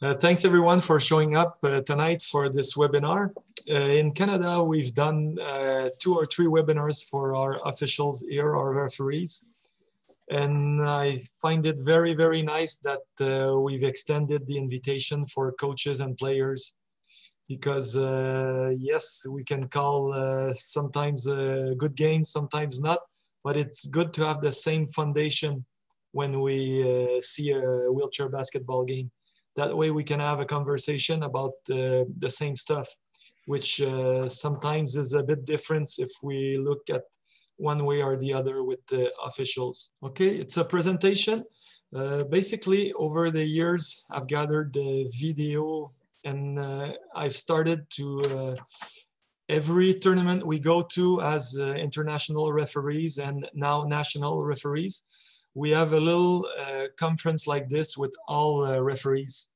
Uh, thanks everyone for showing up uh, tonight for this webinar. Uh, in Canada, we've done uh, two or three webinars for our officials here, our referees. And I find it very, very nice that uh, we've extended the invitation for coaches and players because uh, yes, we can call sometimes a good game, sometimes not, but it's good to have the same foundation when we see a wheelchair basketball game that way we can have a conversation about uh, the same stuff which uh, sometimes is a bit different if we look at one way or the other with the officials. Okay it's a presentation. Uh, basically over the years i've gathered the video and uh, i've started to uh, every tournament we go to as uh, international referees and now national referees we have a little uh, conference like this with all uh, referees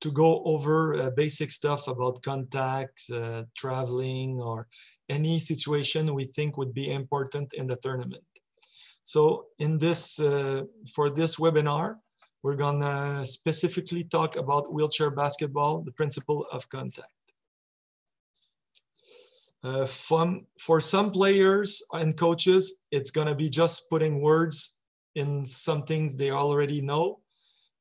to go over uh, basic stuff about contacts, traveling, or any situation we think would be important in the tournament. So in this, uh, for this webinar, we're gonna specifically talk about wheelchair basketball, the principle of contact. Uh, from, for some players and coaches, it's gonna be just putting words in some things they already know.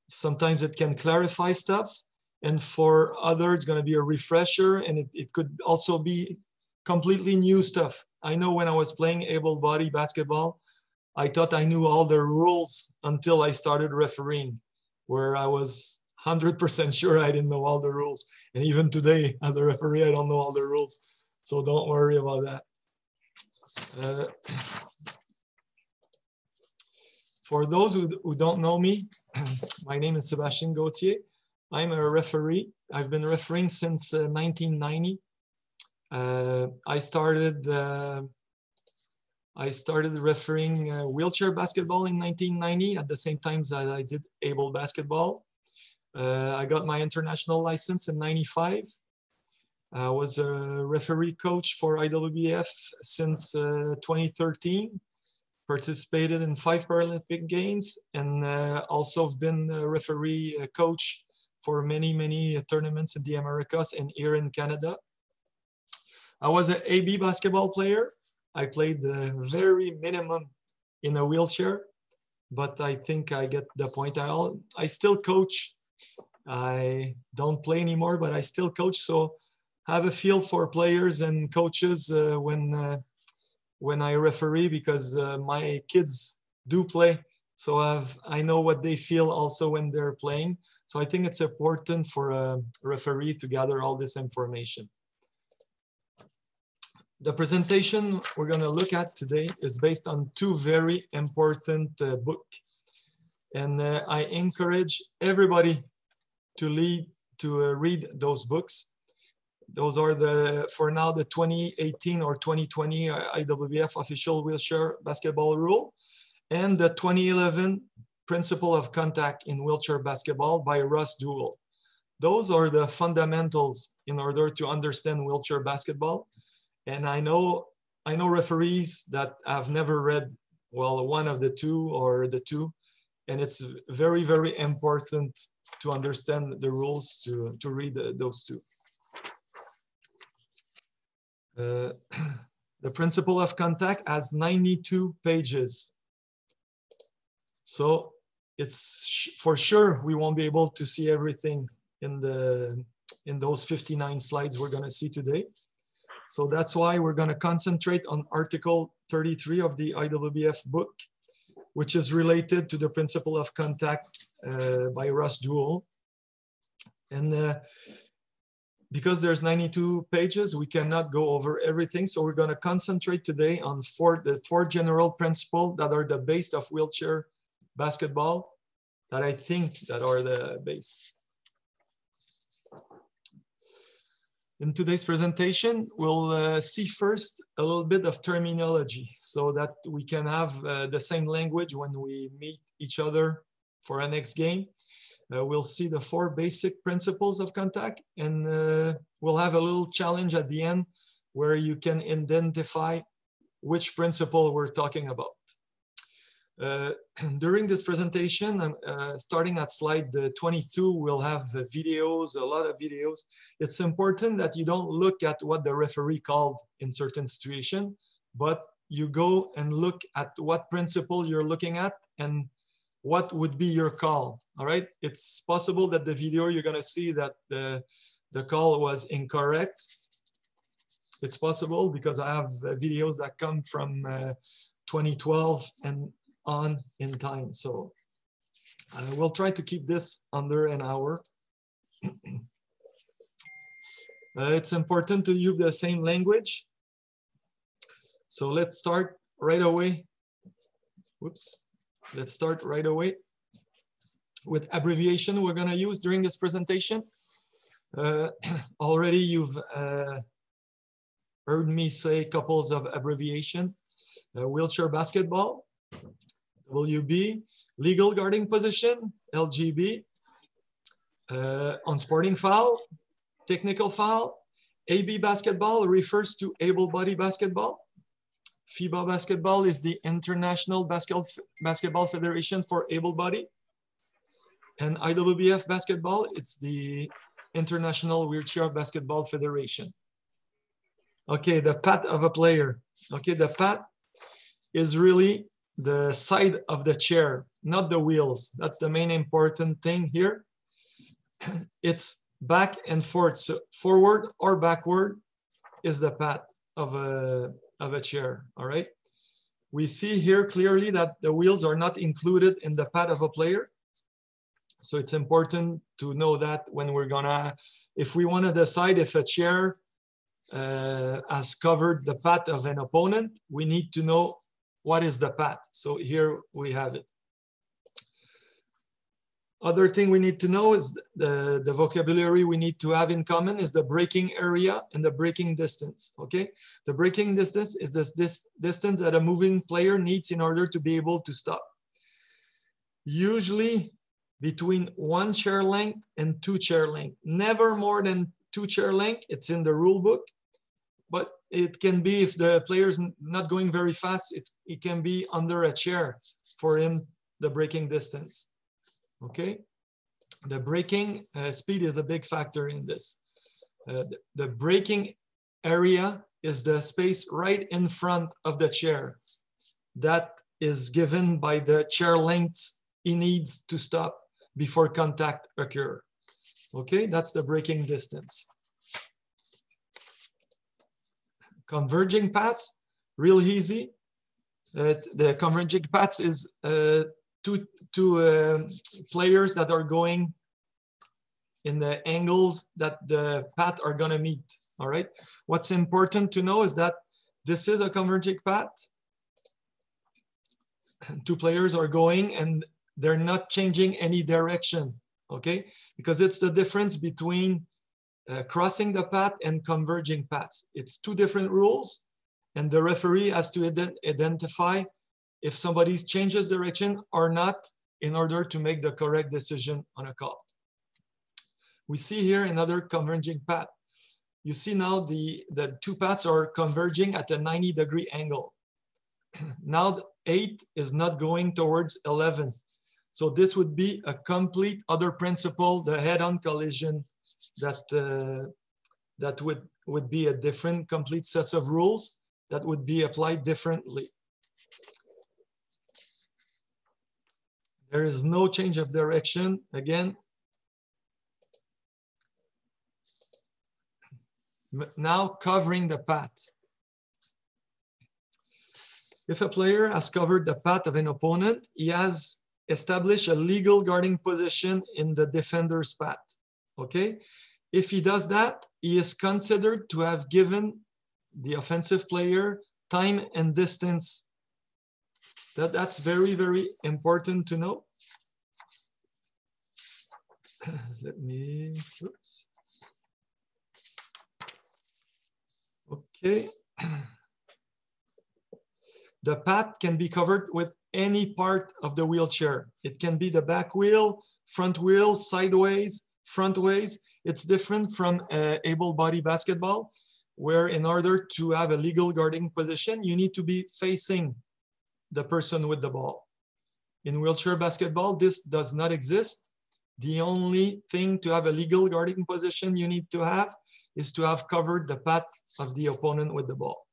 Sometimes it can clarify stuff. And for others, it's going to be a refresher. And it, it could also be completely new stuff. I know when I was playing able body basketball, I thought I knew all the rules until I started refereeing, where I was 100% sure I didn't know all the rules. And even today, as a referee, I don't know all the rules. So don't worry about that. Uh, For those who, who don't know me, my name is Sebastian Gauthier. I'm a referee. I've been refereeing since uh, 1990. Uh, I started uh, I started refereeing uh, wheelchair basketball in 1990 at the same time that I did able basketball. Uh, I got my international license in 95. I was a referee coach for IWBF since uh, 2013 participated in five Paralympic Games and uh, also have been a referee uh, coach for many, many tournaments in the Americas and here in Canada. I was an AB basketball player. I played the very minimum in a wheelchair, but I think I get the point. I, all, I still coach. I don't play anymore, but I still coach. So have a feel for players and coaches uh, when uh, when I referee because uh, my kids do play. So I've, I know what they feel also when they're playing. So I think it's important for a referee to gather all this information. The presentation we're going to look at today is based on two very important uh, books. And uh, I encourage everybody to lead to uh, read those books those are the, for now, the 2018 or 2020 uh, IWBF official wheelchair basketball rule and the 2011 principle of contact in wheelchair basketball by Russ Duell. Those are the fundamentals in order to understand wheelchair basketball. And I know, I know referees that have never read, well, one of the two or the two. And it's very, very important to understand the rules to, to read those two. The principle of contact has 92 pages. So it's for sure we won't be able to see everything in the in those 59 slides we're going to see today. So that's why we're going to concentrate on Article 33 of the IWBF book, which is related to the principle of contact uh, by Russ Duell. And uh, because there's 92 pages, we cannot go over everything. So we're going to concentrate today on four, the four general principles that are the base of wheelchair basketball that I think that are the base. In today's presentation, we'll uh, see first a little bit of terminology so that we can have uh, the same language when we meet each other for our next game uh, we'll see the four basic principles of contact and uh, we'll have a little challenge at the end where you can identify which principle we're talking about. Uh, during this presentation, uh, starting at slide 22, we'll have uh, videos, a lot of videos. It's important that you don't look at what the referee called in certain situation, but you go and look at what principle you're looking at and what would be your call, all right? It's possible that the video you're gonna see that the, the call was incorrect. It's possible because I have videos that come from uh, 2012 and on in time. So uh, we'll try to keep this under an hour. uh, it's important to use the same language. So let's start right away. Whoops. Let's start right away with abbreviation we're going to use during this presentation. Uh, already you've uh, heard me say couples of abbreviation. Uh, wheelchair basketball, WB, legal guarding position, LGP, uh, on sporting foul, technical foul, AB basketball refers to able-body basketball. FIBA basketball is the International Basketball Federation for able-body. And IWBF basketball, it's the International Wheelchair Basketball Federation. Okay, the pat of a player. Okay, the pat is really the side of the chair, not the wheels. That's the main important thing here. It's back and forth. So forward or backward is the path of a, of a chair, all right? We see here clearly that the wheels are not included in the pad of a player. So it's important to know that when we're gonna, if we wanna decide if a chair uh, has covered the path of an opponent, we need to know what is the path? So here we have it. Other thing we need to know is the, the vocabulary we need to have in common is the braking area and the braking distance, okay? The braking distance is this, this distance that a moving player needs in order to be able to stop. Usually between one chair length and two chair length, never more than two chair length, it's in the rule book, but it can be if the player's not going very fast, it can be under a chair for him, the braking distance. Okay, the braking uh, speed is a big factor in this. Uh, the, the braking area is the space right in front of the chair. That is given by the chair length he needs to stop before contact occur. Okay, that's the braking distance. converging paths, real easy. Uh, the converging paths is uh, two, two uh, players that are going in the angles that the path are gonna meet, all right? What's important to know is that this is a converging path. Two players are going and they're not changing any direction, okay? Because it's the difference between uh, crossing the path and converging paths. It's two different rules and the referee has to ident identify if somebody changes direction or not in order to make the correct decision on a call. We see here another converging path. You see now the, the two paths are converging at a 90 degree angle. now eight is not going towards 11. So this would be a complete other principle, the head-on collision that uh, that would would be a different complete sets of rules that would be applied differently. There is no change of direction. Again, now covering the path. If a player has covered the path of an opponent, he has established a legal guarding position in the defender's path okay? If he does that, he is considered to have given the offensive player time and distance. That, that's very, very important to know. Let me, oops. Okay. The path can be covered with any part of the wheelchair. It can be the back wheel, front wheel, sideways, front ways. It's different from uh, able body basketball, where in order to have a legal guarding position, you need to be facing the person with the ball. In wheelchair basketball, this does not exist. The only thing to have a legal guarding position you need to have is to have covered the path of the opponent with the ball.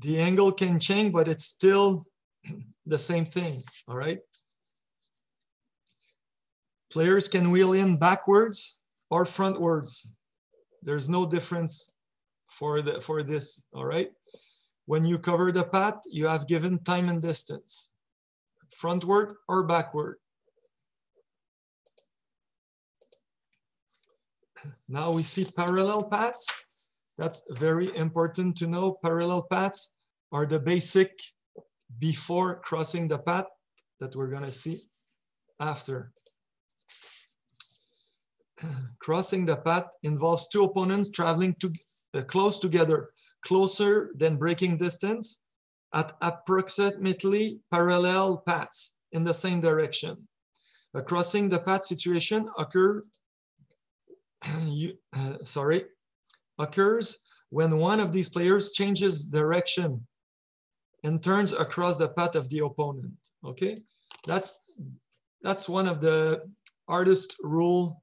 The angle can change, but it's still the same thing, all right? Players can wheel in backwards or frontwards. There's no difference for, the, for this, all right? When you cover the path, you have given time and distance, frontward or backward. Now we see parallel paths. That's very important to know. Parallel paths are the basic before crossing the path that we're gonna see after. Crossing the path involves two opponents traveling to, uh, close together, closer than braking distance at approximately parallel paths in the same direction. A crossing the path situation occur, uh, sorry, occurs when one of these players changes direction and turns across the path of the opponent. Okay, that's that's one of the hardest rule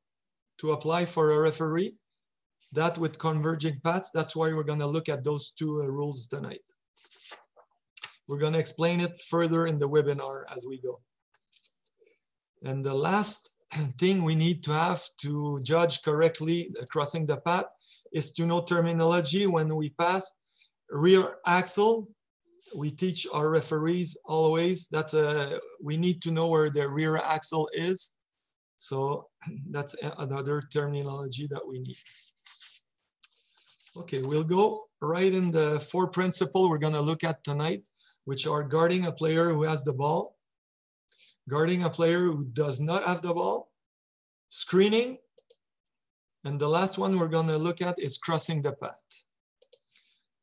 to apply for a referee. That with converging paths, that's why we're gonna look at those two uh, rules tonight. We're gonna explain it further in the webinar as we go. And the last thing we need to have to judge correctly crossing the path is to know terminology when we pass rear axle we teach our referees always that's a we need to know where the rear axle is so that's another terminology that we need okay we'll go right in the four principle we're going to look at tonight which are guarding a player who has the ball guarding a player who does not have the ball screening and the last one we're going to look at is crossing the path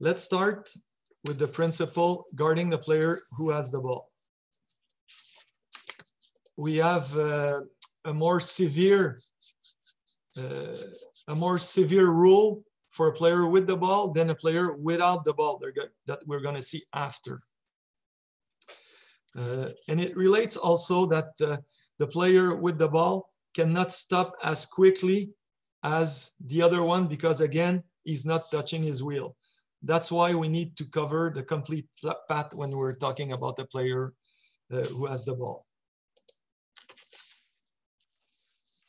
let's start with the principle guarding the player who has the ball. We have uh, a more severe uh, a more severe rule for a player with the ball than a player without the ball that we're going to see after. Uh, and it relates also that uh, the player with the ball cannot stop as quickly as the other one because again, he's not touching his wheel. That's why we need to cover the complete path when we're talking about a player uh, who has the ball.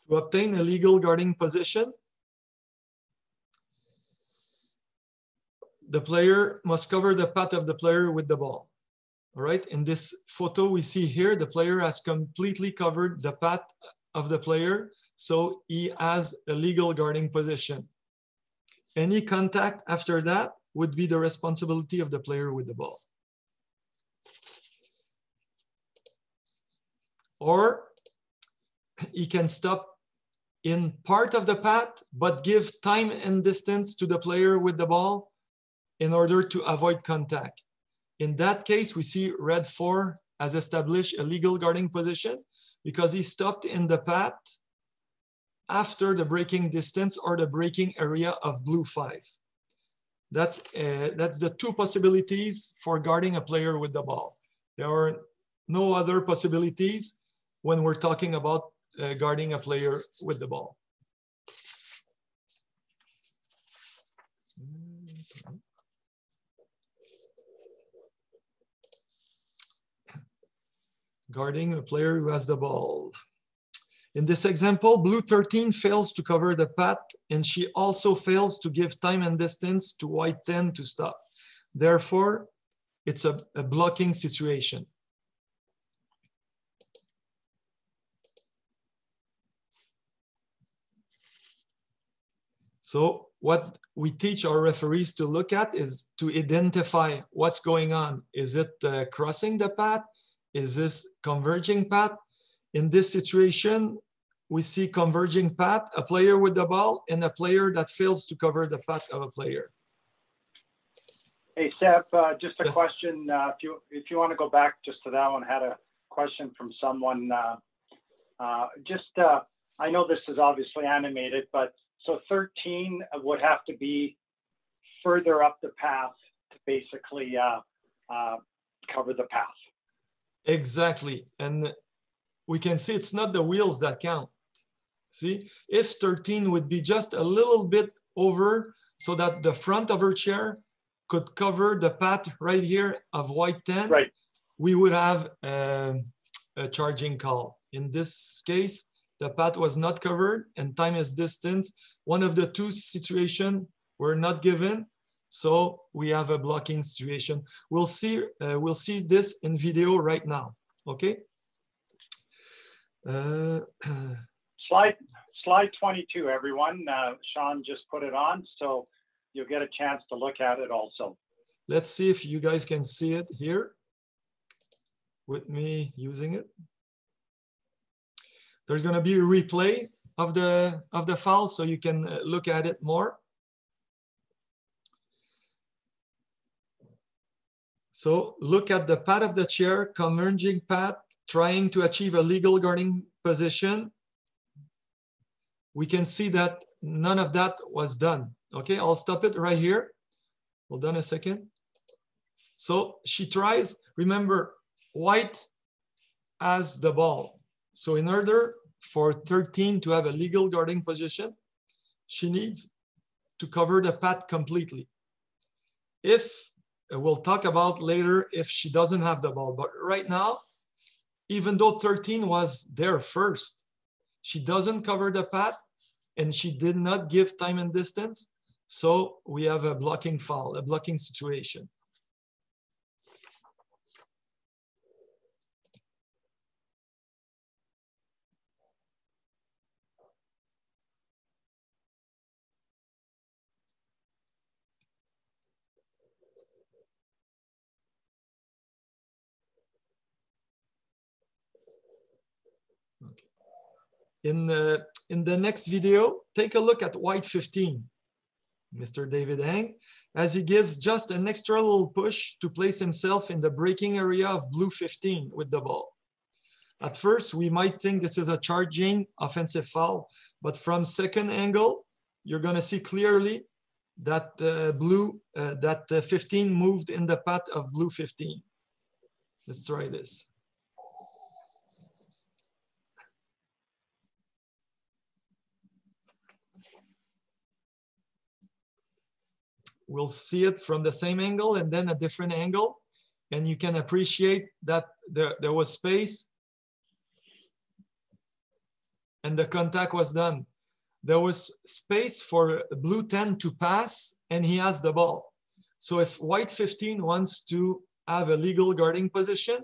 To obtain a legal guarding position, the player must cover the path of the player with the ball. All right, in this photo we see here, the player has completely covered the path of the player, so he has a legal guarding position. Any contact after that would be the responsibility of the player with the ball. Or he can stop in part of the path, but give time and distance to the player with the ball in order to avoid contact. In that case, we see red four has established a legal guarding position because he stopped in the path after the braking distance or the braking area of blue five. That's, uh, that's the two possibilities for guarding a player with the ball. There are no other possibilities when we're talking about uh, guarding a player with the ball. Guarding a player who has the ball. In this example, blue 13 fails to cover the path and she also fails to give time and distance to white 10 to stop. Therefore, it's a, a blocking situation. So what we teach our referees to look at is to identify what's going on. Is it uh, crossing the path? Is this converging path? in this situation, we see converging path, a player with the ball and a player that fails to cover the path of a player. Hey, Seb, uh, just a yes. question. Uh, if you if you want to go back just to that one, I had a question from someone. Uh, uh just, uh, I know this is obviously animated, but so 13 would have to be further up the path to basically uh, uh, cover the path. Exactly. And we can see it's not the wheels that count. See, if 13 would be just a little bit over so that the front of her chair could cover the path right here of white 10, right. we would have um, a charging call. In this case, the path was not covered and time is distance. One of the two situation were not given. So we have a blocking situation. We'll see, uh, we'll see this in video right now, okay? Uh, slide, slide 22, everyone. Uh, Sean just put it on, so you'll get a chance to look at it also. Let's see if you guys can see it here with me using it. There's going to be a replay of the of the file so you can uh, look at it more. So look at the pad of the chair, converging path, trying to achieve a legal guarding position. We can see that none of that was done. Okay, I'll stop it right here. Hold on a second. So she tries, remember, white as the ball. So in order for 13 to have a legal guarding position, she needs to cover the path completely. If, we'll talk about later if she doesn't have the ball, but right now, even though 13 was there first, she doesn't cover the path and she did not give time and distance. So we have a blocking foul, a blocking situation. In the, in the next video, take a look at white 15. Mr. David Hang, as he gives just an extra little push to place himself in the braking area of blue 15 with the ball. At first, we might think this is a charging offensive foul, but from second angle, you're going to see clearly that uh, blue, uh, that uh, 15 moved in the path of blue 15. Let's try this. We'll see it from the same angle and then a different angle. And you can appreciate that there, there was space and the contact was done. There was space for blue 10 to pass and he has the ball. So if white 15 wants to have a legal guarding position,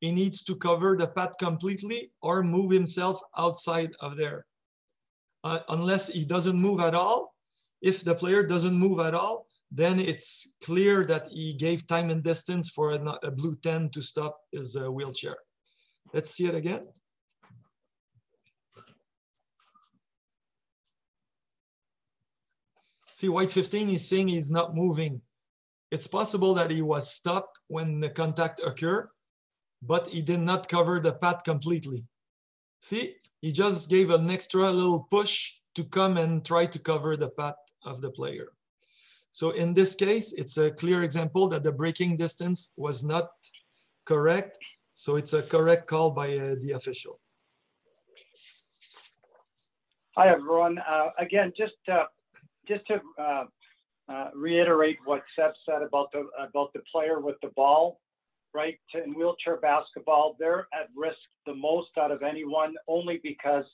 he needs to cover the path completely or move himself outside of there. Uh, unless he doesn't move at all, if the player doesn't move at all, then it's clear that he gave time and distance for a, a blue 10 to stop his uh, wheelchair. Let's see it again. See, white 15 is saying he's not moving. It's possible that he was stopped when the contact occurred, but he did not cover the path completely. See, he just gave an extra little push to come and try to cover the path of the player. So in this case, it's a clear example that the braking distance was not correct. So it's a correct call by uh, the official. Hi, everyone. Uh, again, just uh, just to uh, uh, reiterate what Seb said about the about the player with the ball, right? In wheelchair basketball, they're at risk the most out of anyone, only because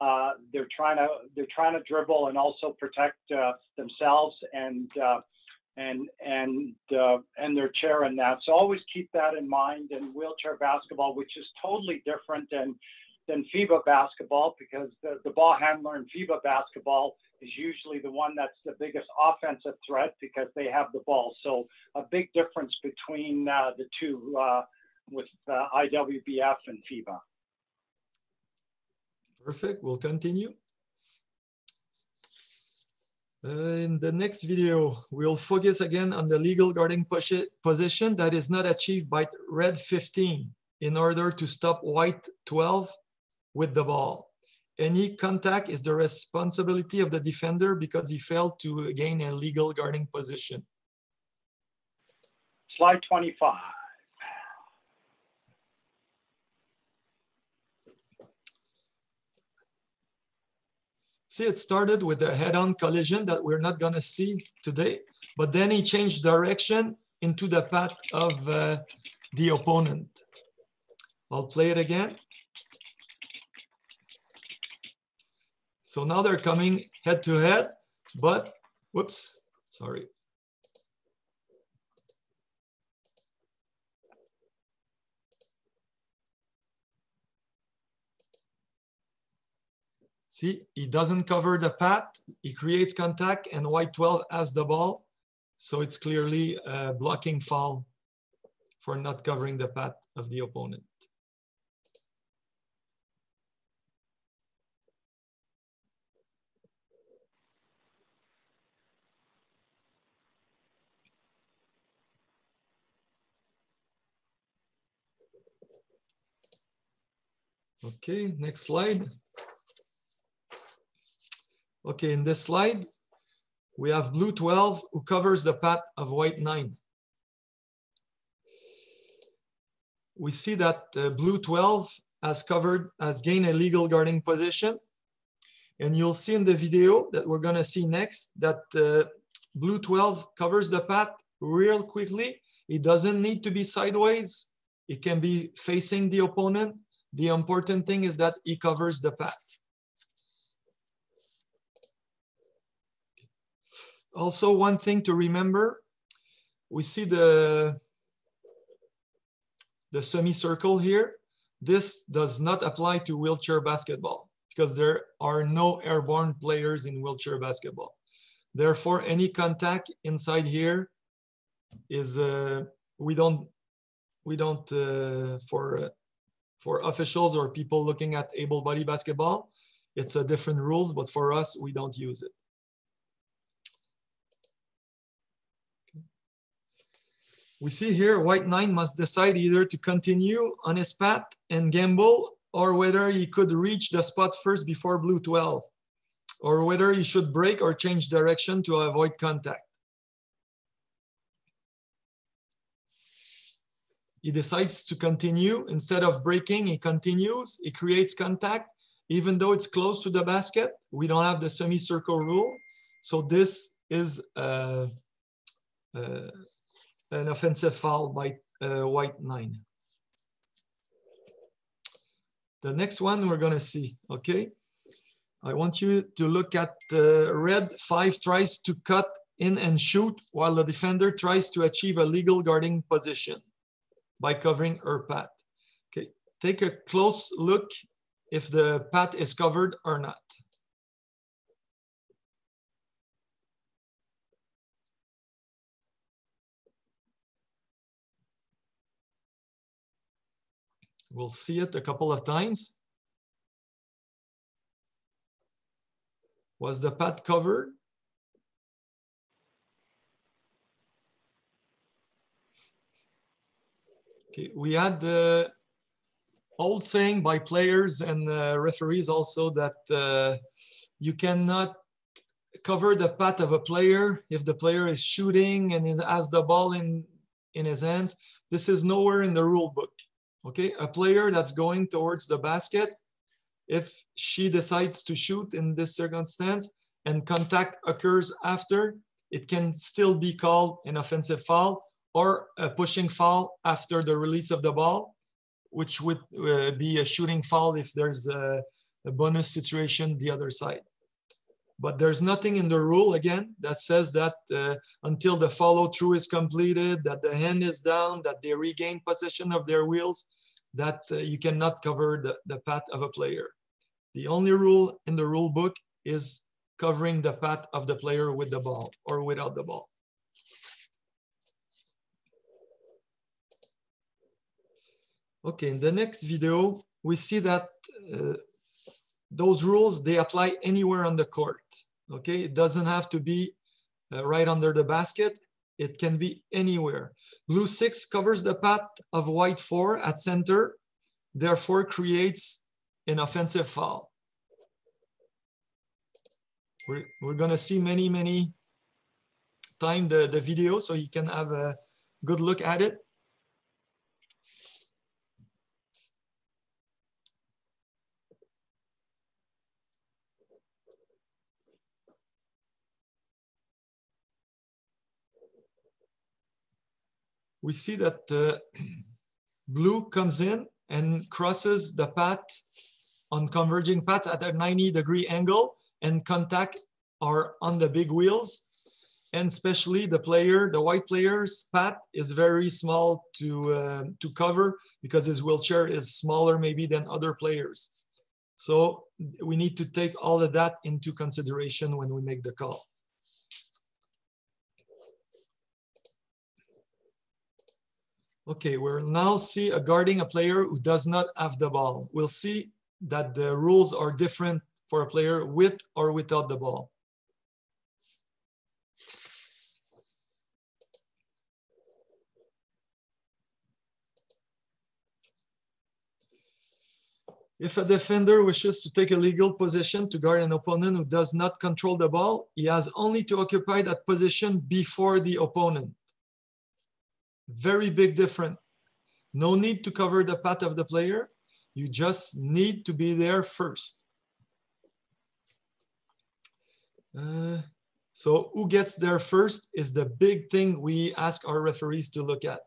uh, they're trying to they're trying to dribble and also protect uh, themselves and uh, and and uh, and their chair and that. So always keep that in mind in wheelchair basketball, which is totally different than than FIBA basketball because the, the ball handler in FIBA basketball is usually the one that's the biggest offensive threat because they have the ball. So a big difference between uh, the two uh, with IWBF and FIBA. Perfect, we'll continue. Uh, in the next video, we'll focus again on the legal guarding position that is not achieved by red 15 in order to stop white 12 with the ball. Any contact is the responsibility of the defender because he failed to gain a legal guarding position. slide 25. See, it started with a head-on collision that we're not going to see today, but then he changed direction into the path of uh, the opponent. I'll play it again. So now they're coming head to head, but whoops, sorry. See, he doesn't cover the path. He creates contact and white 12 has the ball. So it's clearly a blocking foul for not covering the path of the opponent. Okay, next slide. Okay, in this slide, we have blue 12 who covers the path of white 9. We see that uh, blue 12 has covered, has gained a legal guarding position. And you'll see in the video that we're gonna see next that uh, blue 12 covers the path real quickly. It doesn't need to be sideways. It can be facing the opponent. The important thing is that he covers the path. Also, one thing to remember, we see the, the semicircle here. This does not apply to wheelchair basketball because there are no airborne players in wheelchair basketball. Therefore, any contact inside here is, uh, we don't, we don't, uh, for, uh, for officials or people looking at able-bodied basketball, it's a different rules, but for us, we don't use it. We see here white nine must decide either to continue on his path and gamble or whether he could reach the spot first before blue 12 or whether he should brake or change direction to avoid contact. He decides to continue. Instead of braking, he continues. He creates contact. Even though it's close to the basket, we don't have the semicircle rule. So this is uh, uh, an offensive foul by uh, white nine. The next one we're gonna see, okay? I want you to look at uh, red five tries to cut in and shoot while the defender tries to achieve a legal guarding position by covering her path. Okay, take a close look if the path is covered or not. We'll see it a couple of times. Was the path covered? Okay, we had the old saying by players and uh, referees also that uh, you cannot cover the path of a player if the player is shooting and has the ball in, in his hands. This is nowhere in the rule book okay? A player that's going towards the basket, if she decides to shoot in this circumstance and contact occurs after, it can still be called an offensive foul or a pushing foul after the release of the ball, which would uh, be a shooting foul if there's a, a bonus situation the other side. But there's nothing in the rule, again, that says that uh, until the follow through is completed, that the hand is down, that they regain possession of their wheels, that uh, you cannot cover the, the path of a player. The only rule in the rule book is covering the path of the player with the ball or without the ball. Okay, in the next video, we see that uh, those rules, they apply anywhere on the court. Okay, it doesn't have to be uh, right under the basket. It can be anywhere. Blue six covers the path of white four at center, therefore creates an offensive foul. We're, we're gonna see many, many time the, the video so you can have a, good look at it. We see that uh, blue comes in and crosses the path on converging paths at a 90 degree angle and contact are on the big wheels. And especially the player, the white player's path is very small to, uh, to cover because his wheelchair is smaller maybe than other players. So we need to take all of that into consideration when we make the call. Okay, we'll now see a guarding a player who does not have the ball. We'll see that the rules are different for a player with or without the ball. If a defender wishes to take a legal position to guard an opponent who does not control the ball, he has only to occupy that position before the opponent. Very big difference. No need to cover the path of the player. You just need to be there first. Uh, so who gets there first is the big thing we ask our referees to look at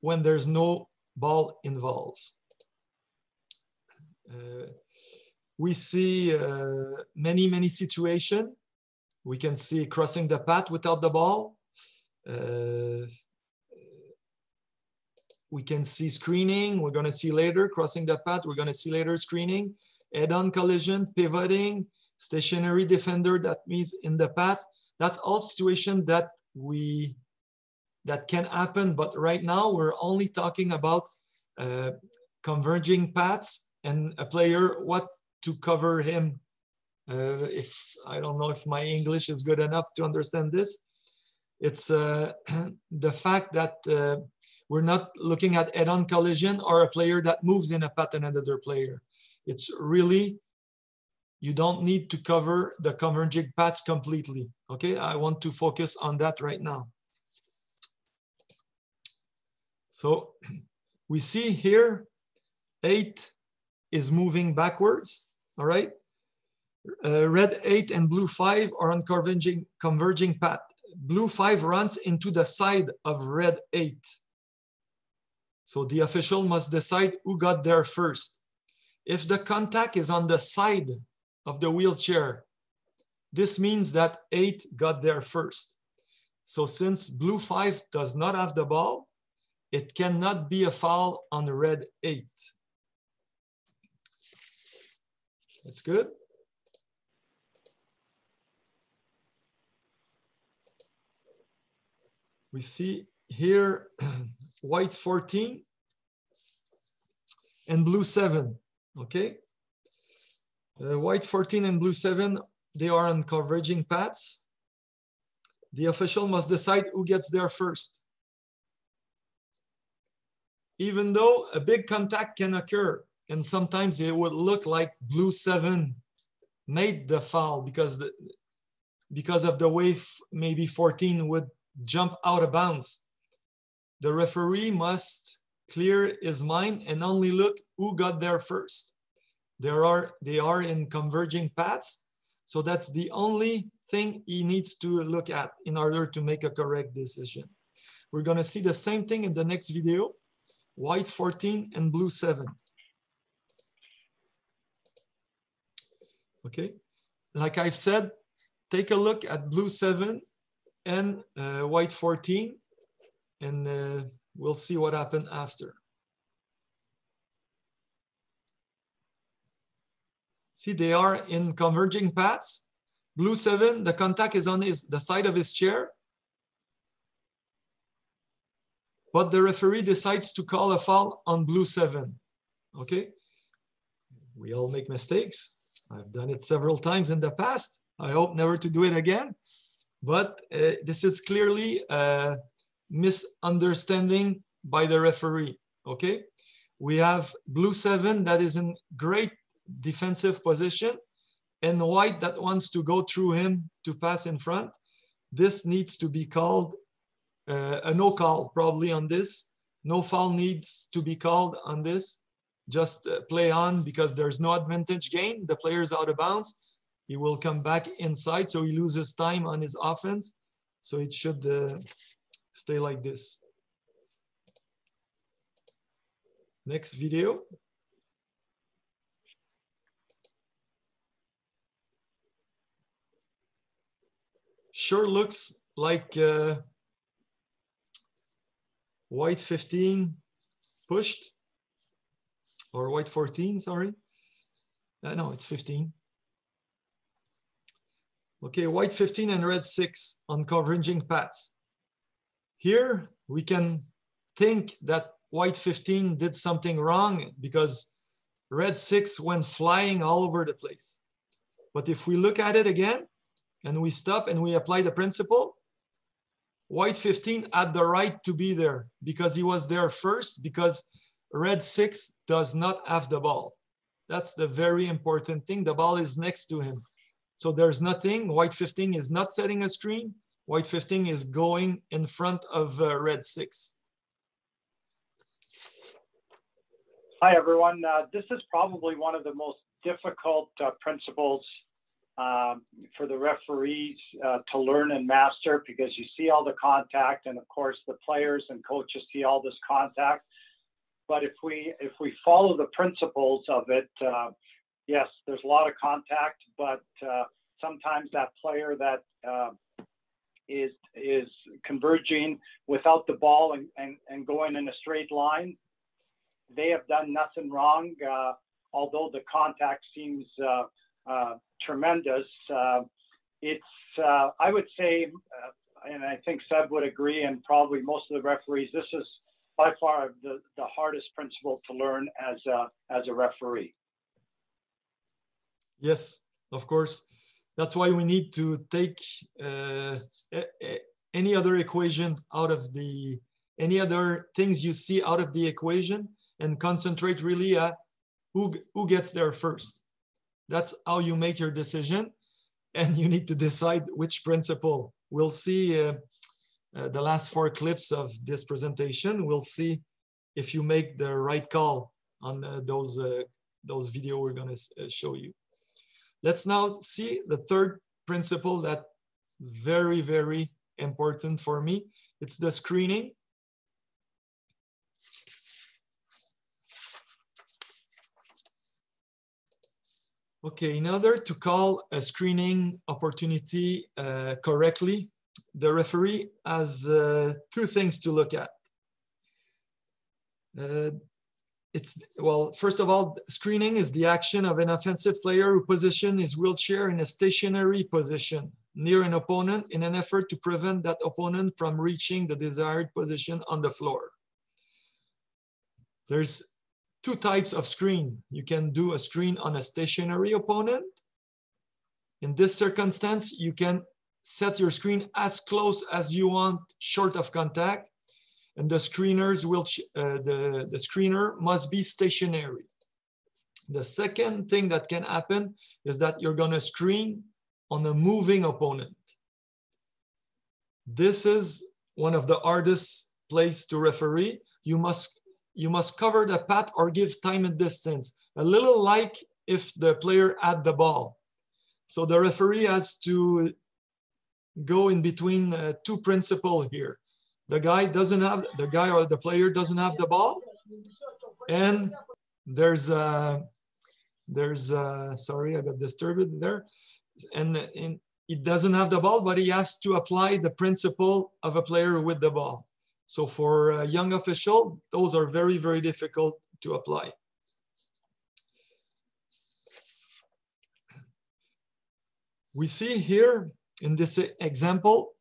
when there's no ball involved. Uh, we see uh, many, many situations. We can see crossing the path without the ball. Uh, we can see screening. We're going to see later crossing the path. We're going to see later screening, head-on collision, pivoting, stationary defender that means in the path. That's all situation that we that can happen. But right now we're only talking about uh, converging paths and a player what to cover him. Uh, if I don't know if my English is good enough to understand this, it's uh, the fact that uh, we're not looking at head-on collision or a player that moves in a pattern another player. It's really, you don't need to cover the converging paths completely. Okay, I want to focus on that right now. So we see here, eight is moving backwards, all right? Uh, red eight and blue five are on converging, converging path. Blue five runs into the side of red eight. So the official must decide who got there first. If the contact is on the side of the wheelchair, this means that eight got there first. So since blue five does not have the ball, it cannot be a foul on red eight. That's good. We see here white 14, and blue 7, okay? Uh, white 14 and blue 7, they are on converging paths. The official must decide who gets there first. Even though a big contact can occur, and sometimes it would look like blue 7 made the foul because, the, because of the way maybe 14 would jump out of bounds the referee must clear his mind and only look who got there first. There are, they are in converging paths. So that's the only thing he needs to look at in order to make a correct decision. We're gonna see the same thing in the next video, white 14 and blue seven. Okay, like I've said, take a look at blue seven and uh, white 14 and uh, we'll see what happened after. See, they are in converging paths. Blue seven, the contact is on his, the side of his chair. But the referee decides to call a foul on blue seven, okay? We all make mistakes. I've done it several times in the past. I hope never to do it again. But uh, this is clearly uh, misunderstanding by the referee, okay? We have blue seven that is in great defensive position and white that wants to go through him to pass in front. This needs to be called uh, a no call probably on this. No foul needs to be called on this. Just uh, play on because there's no advantage gain. The player is out of bounds. He will come back inside, so he loses time on his offense. So it should uh, stay like this. Next video. Sure looks like uh, white 15 pushed or white 14, sorry. Uh, no, it's 15. Okay, white 15 and red 6 on converging paths. Here we can think that white 15 did something wrong because red 6 went flying all over the place. But if we look at it again and we stop and we apply the principle, white 15 had the right to be there because he was there first because red 6 does not have the ball. That's the very important thing. The ball is next to him. So there's nothing. White 15 is not setting a screen. White 15 is going in front of uh, red 6. Hi, everyone. Uh, this is probably one of the most difficult uh, principles um, for the referees uh, to learn and master because you see all the contact, and of course the players and coaches see all this contact. But if we if we follow the principles of it, uh, yes, there's a lot of contact, but uh, sometimes that player that uh, is is converging without the ball and, and, and going in a straight line, they have done nothing wrong. Uh, although the contact seems uh, uh, tremendous. Uh, it's, I would say, and I think Seb would agree, and probably most of the referees, this is by far the, the hardest principle to learn as a, as a referee. Yes, of course. That's why we need to take uh, any other equation out of the, any other things you see out of the equation and concentrate really at who, who gets there first. That's how you make your decision. And you need to decide which principle. We'll see uh, uh, the last four clips of this presentation. We'll see if you make the right call on uh, those, uh, those video we're gonna uh, show you. Let's now see the third principle that very, very important for me. It's the screening. Okay, in order to call a screening opportunity uh, correctly, the referee has uh, two things to look at. Uh, it's, well, first of all, screening is the action of an offensive player who positions his wheelchair in a stationary position near an opponent in an effort to prevent that opponent from reaching the desired position on the floor. There's two types of screen. You can do a screen on a stationary opponent. In this circumstance, you can set your screen as close as you want, short of contact, and the screeners will, uh, the, the screener must be stationary. The second thing that can happen is that you're gonna screen on a moving opponent. This is one of the hardest place to referee. You must you must cover the path or give time and distance, a little like if the player had the ball. So the referee has to go in between uh, two principles here. The guy doesn't have, the guy or the player doesn't have the ball. And there's, a, there's, a, sorry, I got disturbed there. And, and it doesn't have the ball, but he has to apply the principle of a player with the ball. So for a young official, those are very, very difficult to apply. We see here in this example,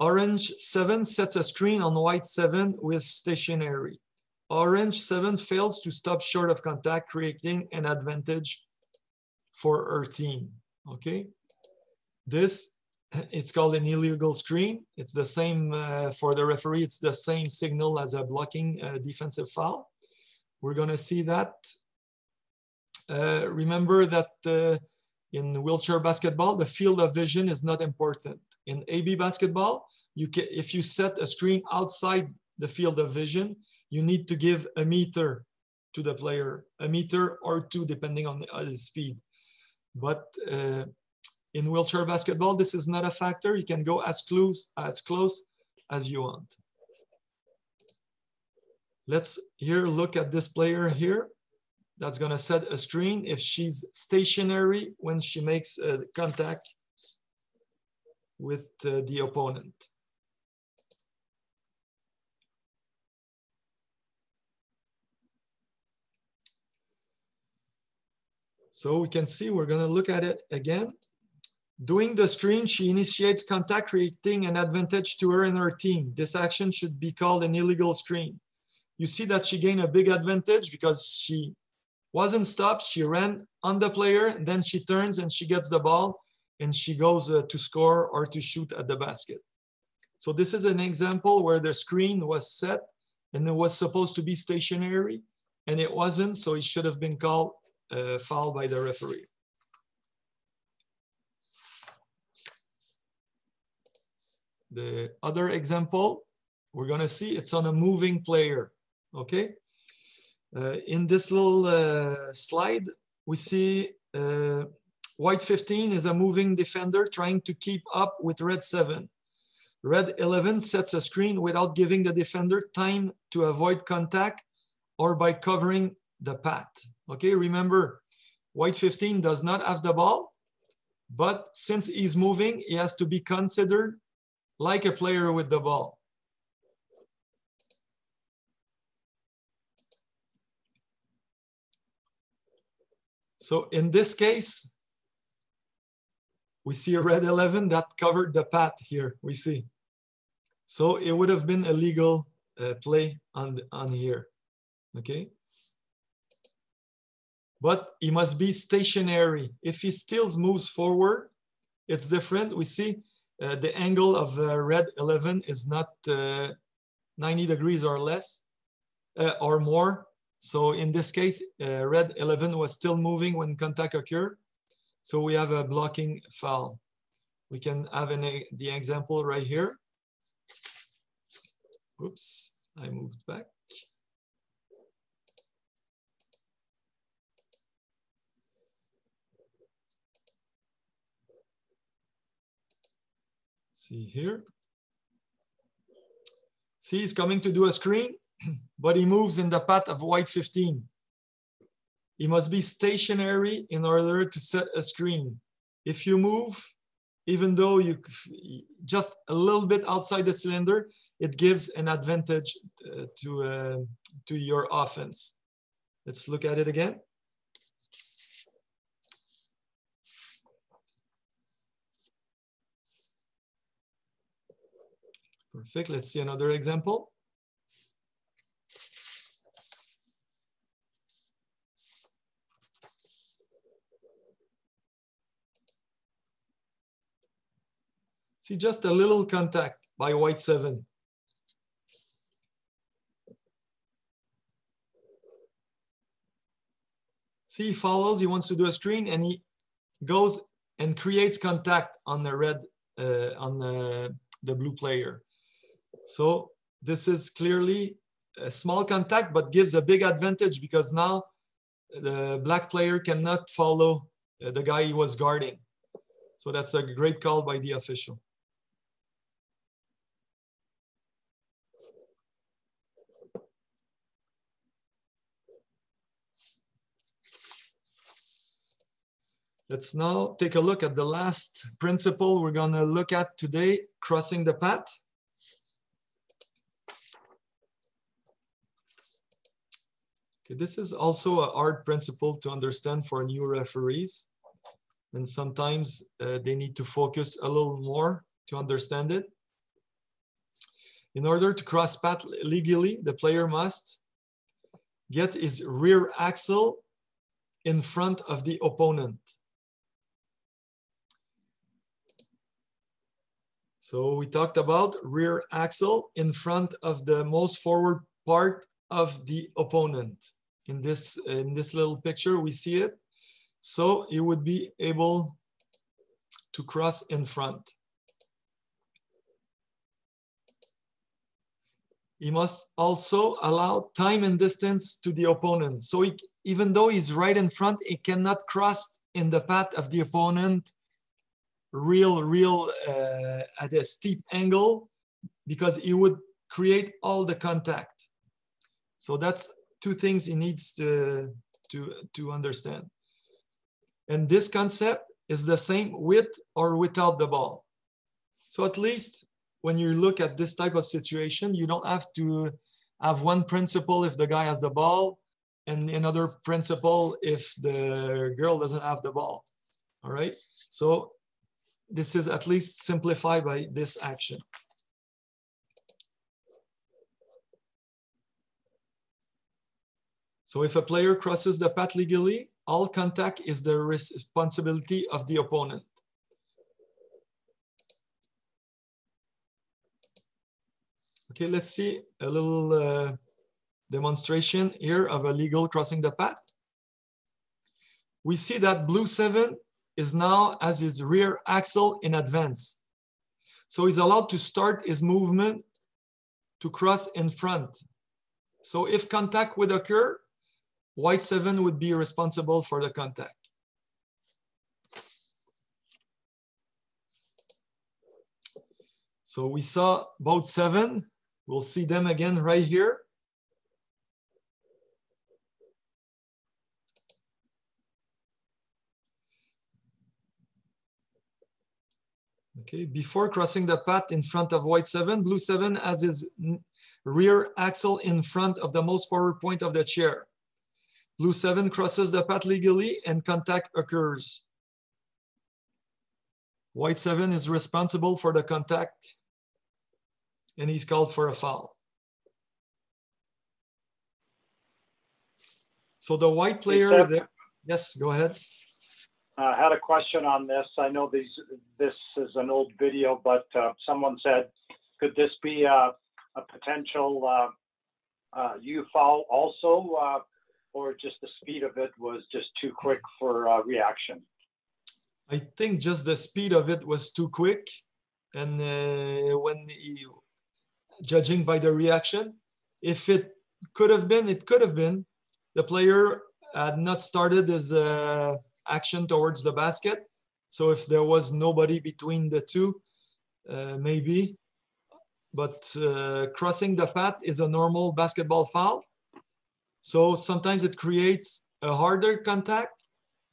orange 7 sets a screen on white 7 with stationary. Orange 7 fails to stop short of contact, creating an advantage for her team. Okay, this it's called an illegal screen. It's the same uh, for the referee. It's the same signal as a blocking uh, defensive foul. We're going to see that. Uh, remember that uh, in wheelchair basketball, the field of vision is not important. In AB basketball, you can, if you set a screen outside the field of vision, you need to give a meter to the player, a meter or two, depending on, the, his speed. But uh, in wheelchair basketball, this is not a factor. You can go as close as close as you want. Let's here look at this player here. That's gonna set a screen if she's stationary when she makes uh, contact with uh, the opponent. So we can see, we're gonna look at it again. Doing the screen, she initiates contact, creating an advantage to her and her team. This action should be called an illegal screen. You see that she gained a big advantage because she wasn't stopped. She ran on the player, then she turns and she gets the ball and she goes uh, to score or to shoot at the basket. So this is an example where the screen was set and it was supposed to be stationary and it wasn't, so it should have been called uh, foul by the referee. The other example, we're gonna see it's on a moving player, okay? Uh, in this little uh, slide, we see uh, white 15 is a moving defender trying to keep up with red 7. Red 11 sets a screen without giving the defender time to avoid contact or by covering the path. Okay, remember, white 15 does not have the ball, but since he's moving, he has to be considered like a player with the ball. So in this case, we see a red 11 that covered the path here, we see. So it would have been a legal uh, play on, on here, okay? but he must be stationary. If he still moves forward, it's different. We see uh, the angle of uh, red 11 is not uh, 90 degrees or less uh, or more. So in this case, uh, red 11 was still moving when contact occurred. So we have a blocking foul. We can have an, the example right here. Oops, I moved back. See here. See, he's coming to do a screen, but he moves in the path of white 15. He must be stationary in order to set a screen. If you move, even though you just a little bit outside the cylinder, it gives an advantage uh, to, uh, to your offense. Let's look at it again. Perfect. Let's see another example. See just a little contact by white seven. See, he follows, he wants to do a screen and he goes and creates contact on the red, uh, on the, the blue player. So this is clearly a small contact, but gives a big advantage because now the black player cannot follow uh, the guy he was guarding. So that's a great call by the official. Let's now take a look at the last principle we're gonna look at today, crossing the path. Okay, this is also a hard principle to understand for new referees. And sometimes uh, they need to focus a little more to understand it. In order to cross path legally, the player must get his rear axle in front of the opponent. So we talked about rear axle in front of the most forward part of the opponent. In this, in this little picture, we see it. So it would be able to cross in front. he must also allow time and distance to the opponent. So he, even though he's right in front, he cannot cross in the path of the opponent real, real uh, at a steep angle because he would create all the contact. So that's two things he needs to, to, to understand. And this concept is the same with or without the ball. So at least when you look at this type of situation, you don't have to have one principle if the guy has the ball and another principle if the girl doesn't have the ball. All right. So this is at least simplified by this action. So if a player crosses the path legally, all contact is the responsibility of the opponent. Okay, let's see a little uh, demonstration here of a legal crossing the path. We see that blue seven is now as his rear axle in advance. So he's allowed to start his movement to cross in front. So if contact would occur, white seven would be responsible for the contact. So we saw both seven. We'll see them again right here. Okay, before crossing the path in front of white seven, blue seven has his rear axle in front of the most forward point of the chair. Blue seven crosses the path legally and contact occurs. White seven is responsible for the contact and he's called for a foul. So the white player there, yes, go ahead. I uh, had a question on this. I know these this is an old video, but uh, someone said, could this be a, a potential uh, uh, U foul also, uh, or just the speed of it was just too quick for uh, reaction? I think just the speed of it was too quick, and when he, judging by the reaction, if it could have been, it could have been. The player had not started his action towards the basket. So if there was nobody between the two, uh, maybe. But uh, crossing the path is a normal basketball foul. So sometimes it creates a harder contact,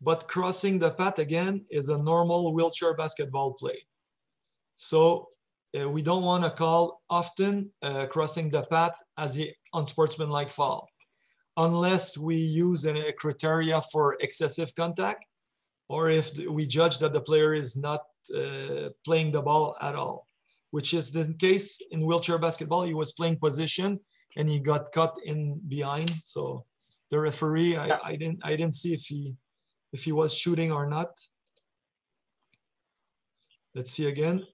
but crossing the path again is a normal wheelchair basketball play. So uh, we don't want to call often uh, crossing the path as an unsportsmanlike foul unless we use a criteria for excessive contact or if we judge that the player is not uh, playing the ball at all, which is the case in wheelchair basketball. He was playing position and he got cut in behind. So the referee, I, I didn't, I didn't see if he, if he was shooting or not. Let's see again.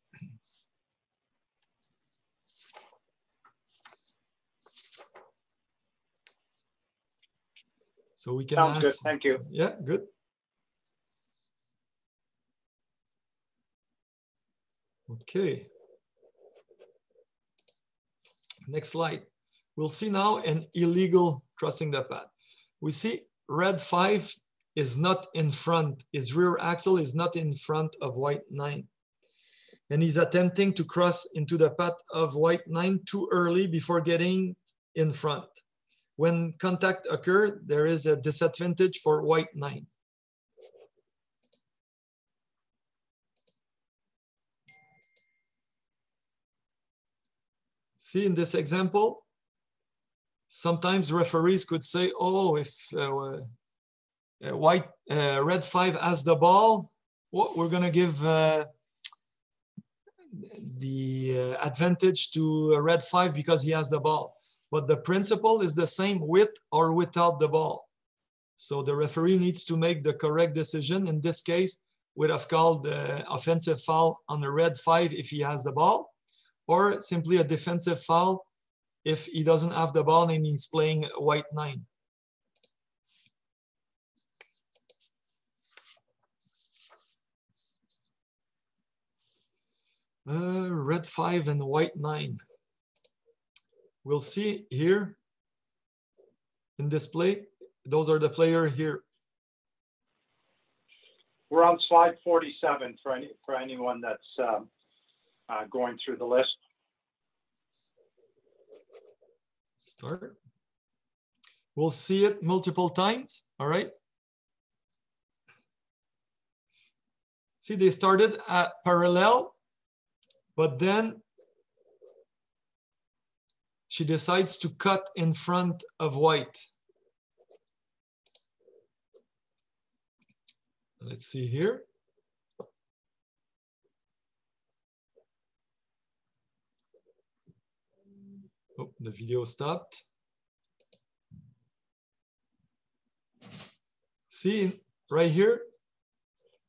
So we can Sounds ask. good. Thank you. Yeah, good. Okay. Next slide. We'll see now an illegal crossing the path. We see red five is not in front. His rear axle is not in front of white nine. And he's attempting to cross into the path of white nine too early before getting in front. When contact occur, there is a disadvantage for white nine. See in this example, sometimes referees could say, oh, if uh, uh, white, uh, red five has the ball, we're gonna give uh, the uh, advantage to red five because he has the ball but the principle is the same with or without the ball. So the referee needs to make the correct decision. In this case, would have called the offensive foul on the red five if he has the ball, or simply a defensive foul if he doesn't have the ball and he's playing white nine. Uh, red five and white nine we'll see here in display, those are the player here. We're on slide 47 for any for anyone that's um, uh, going through the list. Start. We'll see it multiple times, all right? See, they started at parallel, but then she decides to cut in front of white. Let's see here. Oh, the video stopped. See right here,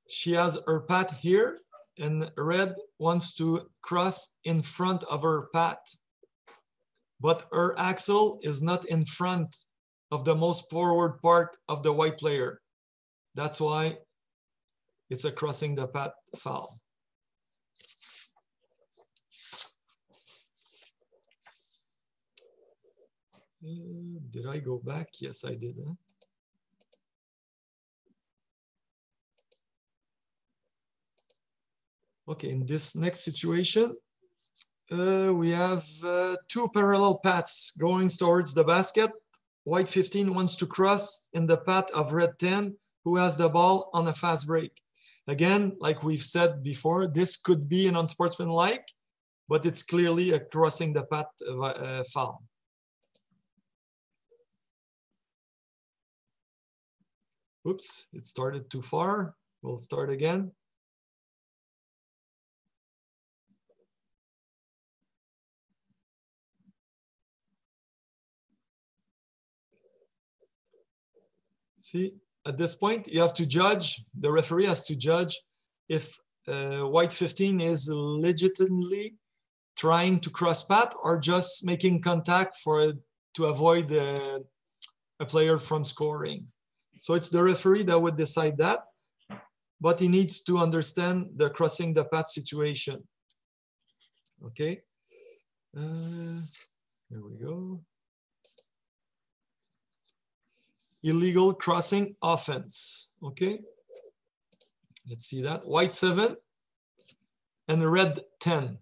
she has her path here and red wants to cross in front of her path. But her axle is not in front of the most forward part of the white player. That's why it's a crossing the path foul. Uh, did I go back? Yes, I did. Huh? Okay, in this next situation, uh, we have uh, two parallel paths going towards the basket. White 15 wants to cross in the path of red 10, who has the ball on a fast break. Again, like we've said before, this could be an unsportsmanlike, but it's clearly a crossing the path uh, foul. Oops, it started too far. We'll start again. See, at this point, you have to judge, the referee has to judge if uh, white 15 is legitimately trying to cross path or just making contact for to avoid uh, a player from scoring. So it's the referee that would decide that, but he needs to understand the crossing the path situation. Okay, uh, here we go illegal crossing offense. Okay, let's see that. White seven and the red 10.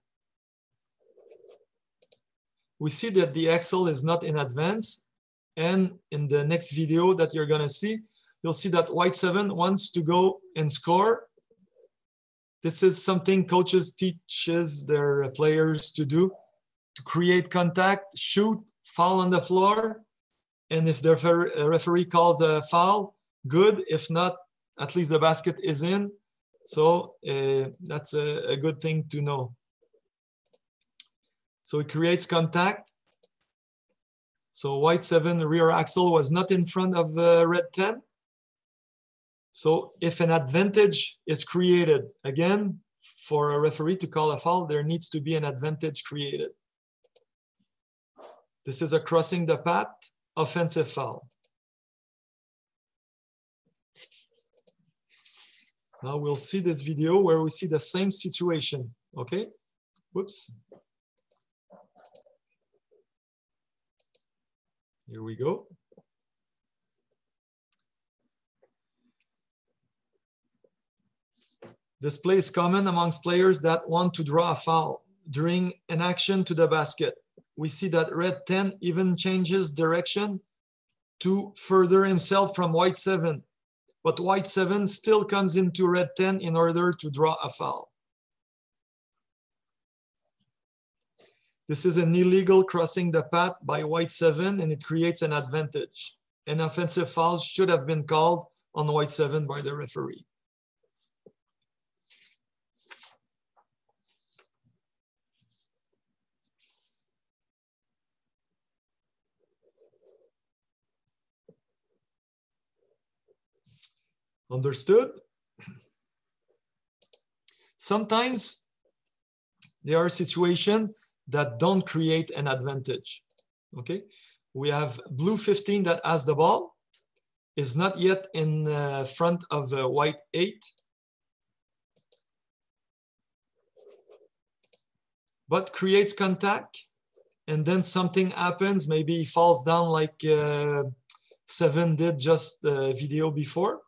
We see that the axle is not in advance. And in the next video that you're gonna see, you'll see that white seven wants to go and score. This is something coaches teaches their players to do, to create contact, shoot, fall on the floor, and if the referee calls a foul, good. If not, at least the basket is in. So uh, that's a, a, good thing to know. So it creates contact. So white seven rear axle was not in front of uh, red 10. So if an advantage is created, again, for a referee to call a foul, there needs to be an advantage created. This is a crossing the path offensive foul. Now we'll see this video where we see the same situation, okay? Whoops. Here we go. This play is common amongst players that want to draw a foul during an action to the basket we see that red 10 even changes direction to further himself from white 7. But white 7 still comes into red 10 in order to draw a foul. This is an illegal crossing the path by white 7 and it creates an advantage. An offensive foul should have been called on white 7 by the referee. Understood? Sometimes there are situations that don't create an advantage. Okay, we have blue 15 that has the ball, is not yet in uh, front of uh, white 8. But creates contact and then something happens, maybe he falls down like uh, Seven did just the video before.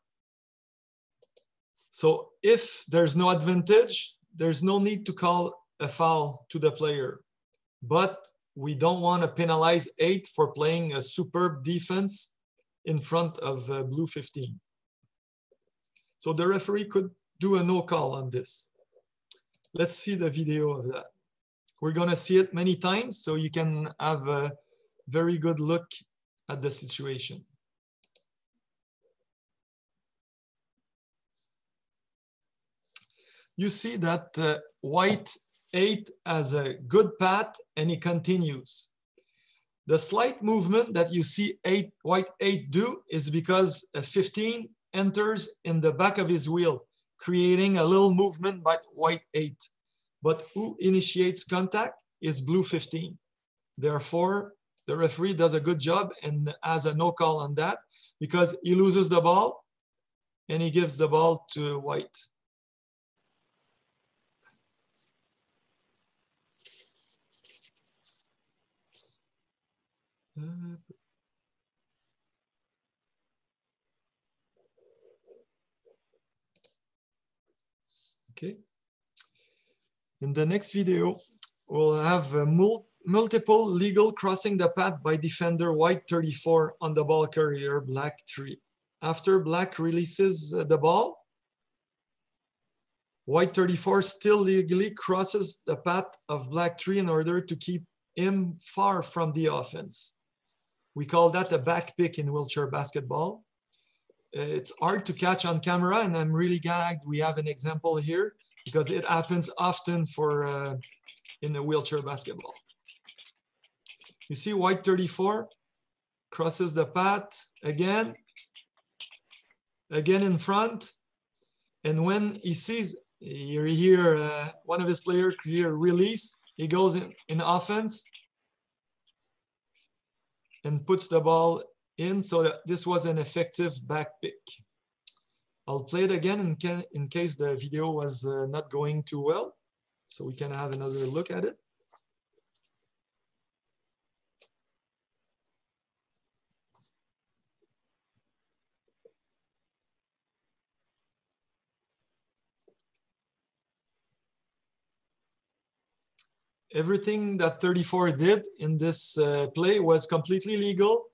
So if there's no advantage, there's no need to call a foul to the player. But we don't want to penalize eight for playing a superb defense in front of uh, blue 15. So the referee could do a no call on this. Let's see the video of that. We're going to see it many times so you can have a very good look at the situation. You see that uh, white 8 has a good path and he continues. The slight movement that you see eight, white 8 do is because 15 enters in the back of his wheel, creating a little movement by white 8 but who initiates contact is blue 15. Therefore, the referee does a good job and has a no call on that because he loses the ball and he gives the ball to white. Okay. In the next video, we'll have uh, mul multiple legal crossing the path by defender white 34 on the ball carrier black 3. After black releases uh, the ball, white 34 still legally crosses the path of black 3 in order to keep him far from the offense. We call that a back pick in wheelchair basketball. Uh, it's hard to catch on camera and I'm really gagged. We have an example here because it happens often for uh, in the wheelchair basketball. You see white 34 crosses the path again, again in front. And when he sees, you hear uh, one of his players here release, he goes in, in offense and puts the ball in so that this was an effective back pick. I'll play it again in, ca in case the video was uh, not going too well. So we can have another look at it. Everything that 34 did in this uh, play was completely legal.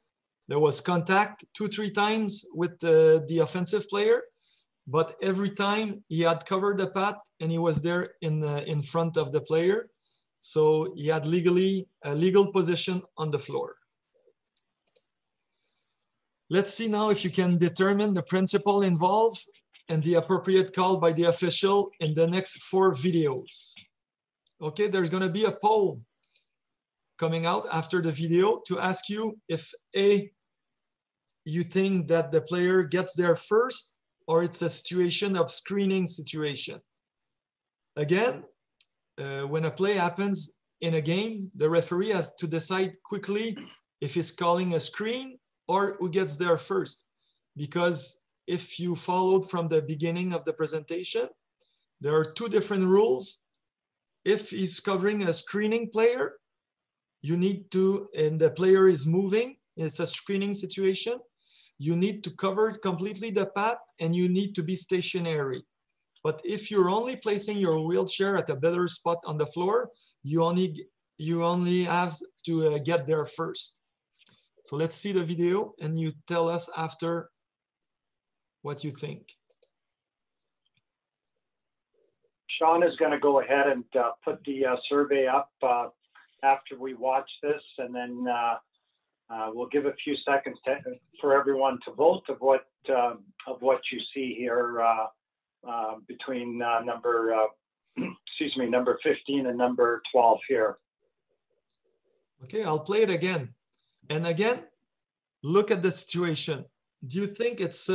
There was contact two, three times with uh, the offensive player but every time he had covered the path and he was there in, the, in front of the player. So he had legally a legal position on the floor. Let's see now if you can determine the principle involved and the appropriate call by the official in the next four videos. Okay, there's gonna be a poll coming out after the video to ask you if A, you think that the player gets there first or it's a situation of screening situation. Again, uh, when a play happens in a game, the referee has to decide quickly if he's calling a screen or who gets there first. Because if you followed from the beginning of the presentation, there are two different rules. If he's covering a screening player, you need to, and the player is moving, it's a screening situation, you need to cover completely the path and you need to be stationary. But if you're only placing your wheelchair at a better spot on the floor, you only, you only have to uh, get there first. So let's see the video and you tell us after what you think. Sean is going to go ahead and uh, put the uh, survey up uh, after we watch this, and then uh, uh, we'll give a few seconds to, for everyone to vote of what um, of what you see here uh, uh, between number excuse me number 15 and number 12 here. Okay, I'll play it again. And again, look at the situation. Do you think it's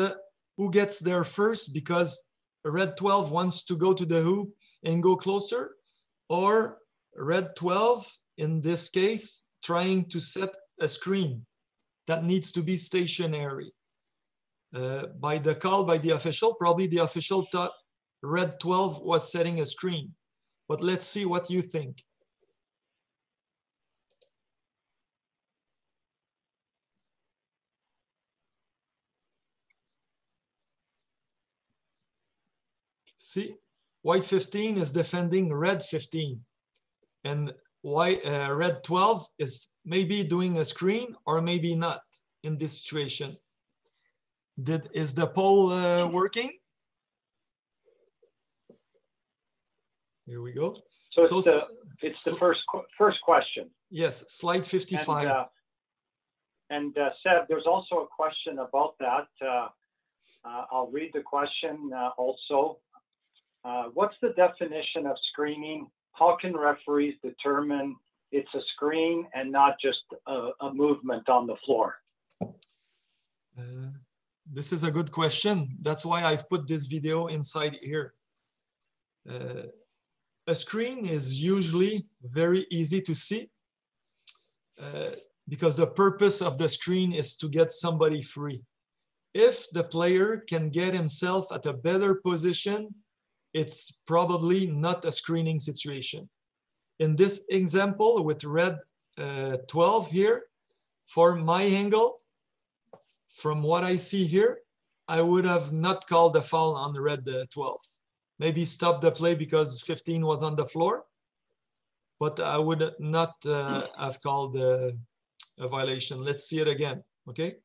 who gets there first because red 12 wants to go to the hoop and go closer? Or red 12, in this case, trying to set a screen that needs to be stationary. Uh, by the call by the official, probably the official thought red 12 was setting a screen. But let's see what you think. See, white 15 is defending red 15. And white, uh, red 12 is maybe doing a screen or maybe not in this situation. Did, is the poll uh, working? Here we go. So, so it's, the, it's so, the first first question. Yes, slide 55. And, uh, and uh, Seb, there's also a question about that. Uh, uh I'll read the question uh, also. Uh, what's the definition of screening? How can referees determine it's a screen and not just a, a movement on the floor? this is a good question. That's why I've put this video inside here a screen is usually very easy to see uh, because the purpose of the screen is to get somebody free. If the player can get himself at a better position, it's probably not a screening situation. In this example with red uh, 12 here, for my angle, from what I see here, I would have not called the foul on red uh, 12 maybe stop the play because 15 was on the floor. But I would not uh, have called a violation. Let's see it again, okay?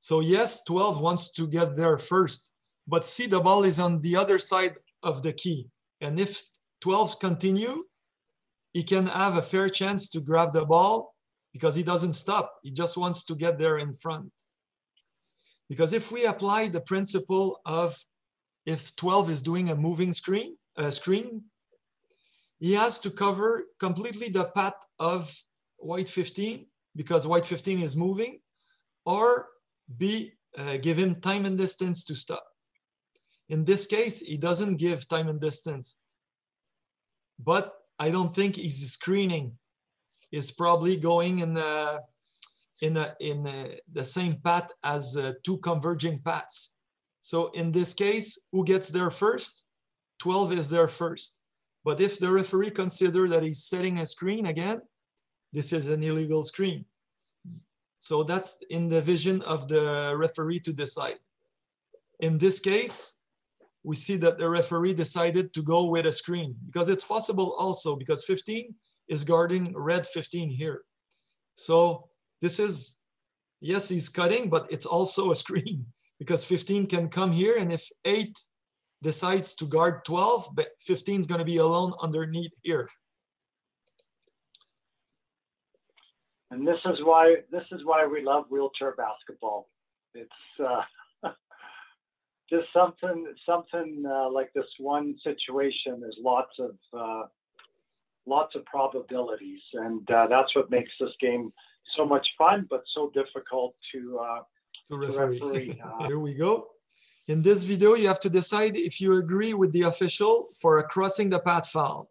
So yes, 12 wants to get there first, but see the ball is on the other side of the key. And if 12s continue, he can have a fair chance to grab the ball because he doesn't stop. He just wants to get there in front. Because if we apply the principle of if 12 is doing a moving screen, uh, screen, he has to cover completely the path of white 15 because white 15 is moving or B, uh, give him time and distance to stop. In this case, he doesn't give time and distance, but I don't think he's screening. Is probably going in the, in, a, in a, the same path as uh, two converging paths. So in this case, who gets there first? 12 is there first. But if the referee consider that he's setting a screen again, this is an illegal screen. So that's in the vision of the referee to decide. In this case, we see that the referee decided to go with a screen because it's possible also because 15 is guarding red 15 here. So this is, yes, he's cutting, but it's also a screen because 15 can come here and if 8 decides to guard 12, but 15 is going to be alone underneath here. And this is why this is why we love wheelchair basketball. It's uh, just something something uh, like this one situation. There's lots of uh, lots of probabilities, and uh, that's what makes this game so much fun, but so difficult to uh, to referee. referee. Uh, Here we go. In this video, you have to decide if you agree with the official for a crossing the path foul.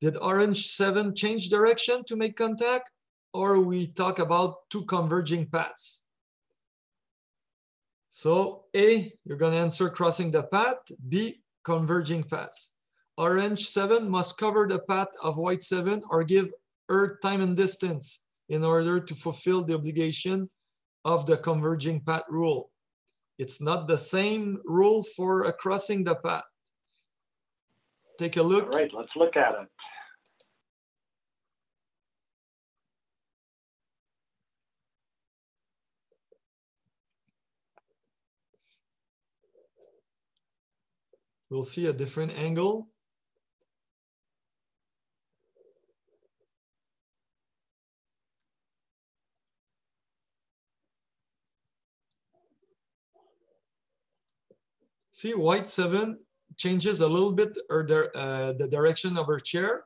Did orange seven change direction to make contact or we talk about two converging paths? So A, you're gonna answer crossing the path, B, converging paths. Orange seven must cover the path of white seven or give her time and distance in order to fulfill the obligation of the converging path rule. It's not the same rule for a crossing the path. Take a look. All right, let's look at it. We'll see a different angle. See, white seven changes a little bit or the, uh, the direction of her chair,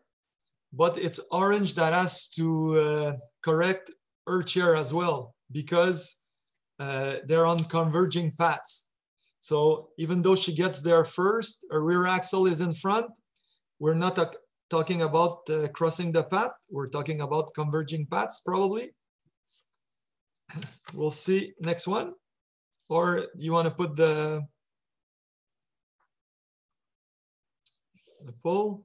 but it's orange that has to uh, correct her chair as well because uh, they're on converging paths. So even though she gets there first, her rear axle is in front, we're not talking about uh, crossing the path. We're talking about converging paths probably. We'll see next one. Or you want to put the the poll.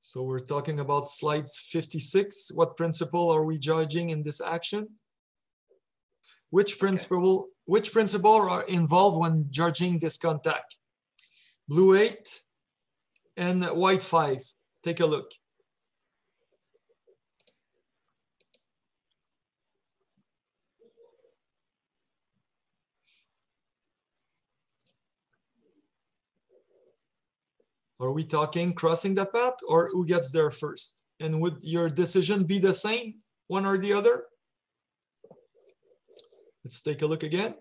So we're talking about slides 56. What principle are we judging in this action? Which principle, okay. which principle are involved when judging this contact? Blue eight and white five. Take a look. Are we talking crossing the path or who gets there first? And would your decision be the same, one or the other? Let's take a look again.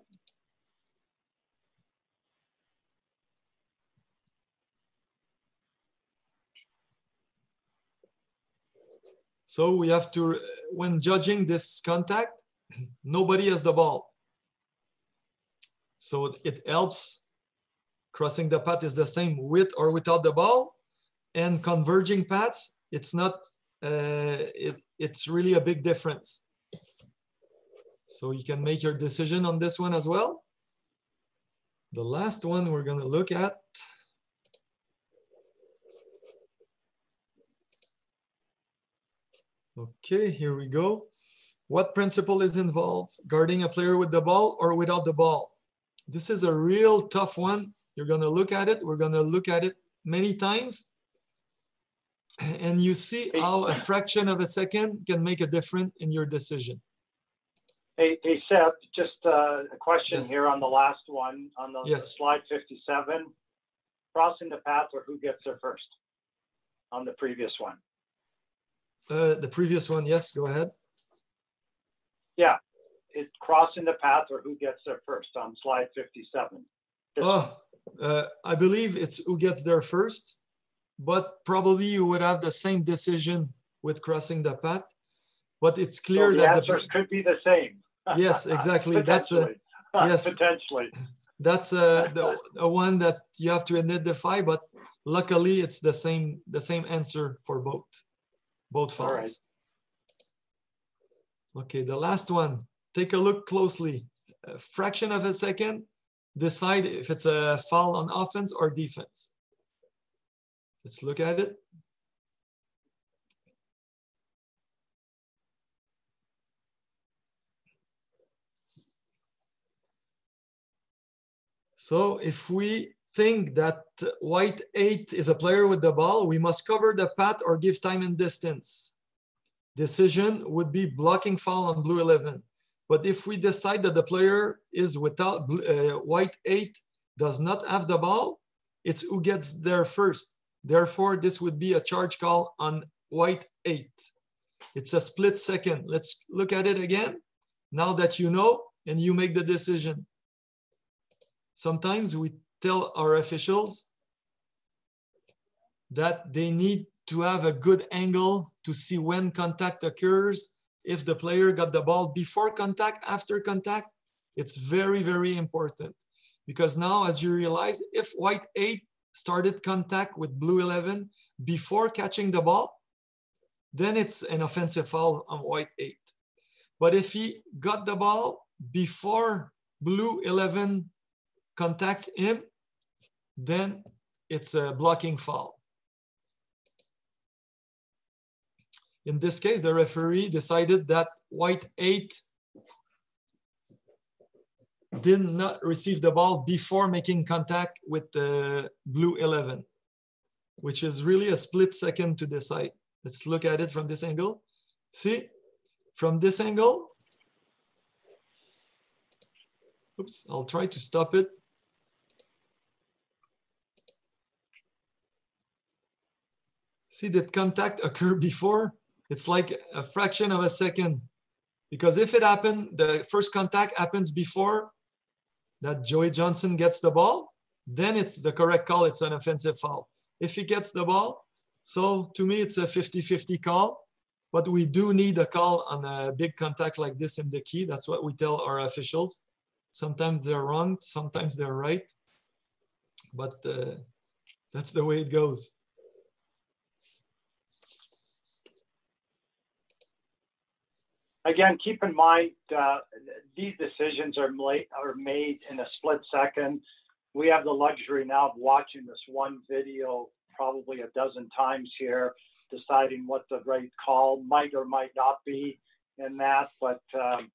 So we have to, when judging this contact, nobody has the ball. So it helps crossing the path is the same with or without the ball. And converging paths, it's not, uh, it, it's really a big difference. So you can make your decision on this one as well. The last one we're gonna look at Okay, here we go. What principle is involved? Guarding a player with the ball or without the ball? This is a real tough one. You're gonna look at it. We're gonna look at it many times. And you see how a fraction of a second can make a difference in your decision. Hey, hey Seth, just uh, a question Yes. here on the last one, on the Yes. slide 57. Crossing the path or who gets there first on the previous one? Uh, the previous one, yes, go ahead. Yeah, it's crossing the path or who gets there first on slide 57. Oh, uh, I believe it's who gets there first, but probably you would have the same decision with crossing the path. But it's So clear the that the, answers could be the same. Yes, exactly. That's a, Potentially. yes. Potentially. that's uh, the, the one that you have to identify, but luckily it's the same the same answer for both, both All right. files. Okay, the last one. Take a look closely. A fraction of a second, decide if it's a foul on offense or defense. Let's look at it. So if we think that white eight is a player with the ball, we must cover the path or give time and distance. Decision would be blocking foul on blue 11. But if we decide that the player is without uh, white eight does not have the ball, it's who gets there first. Therefore, this would be a charge call on white eight. It's a split second. Let's look at it again. Now that you know and you make the decision. Sometimes we tell our officials that they need to have a good angle to see when contact occurs. If the player got the ball before contact, after contact, it's very, very important. Because now, as you realize, if white eight started contact with blue 11 before catching the ball, then it's an offensive foul on white eight. But if he got the ball before blue 11 contacts him, then it's a blocking foul. In this case, the referee decided that white eight did not receive the ball before making contact with the blue 11, which is really a split second to decide. Let's look at it from this angle. See, from this angle, oops, I'll try to stop it. See, did contact occur before? It's like a fraction of a second. Because if it happened, the first contact happens before that Joey Johnson gets the ball, then it's the correct call. It's an offensive foul. If he gets the ball, so to me, it's a 50-50 call. But we do need a call on a big contact like this in the key. That's what we tell our officials. Sometimes they're wrong, sometimes they're right. But uh, that's the way it goes. Again, keep in mind, uh, these decisions are made, are made in a split second. We have the luxury now of watching this one video probably a dozen times here, deciding what the right call might or might not be in that. But um,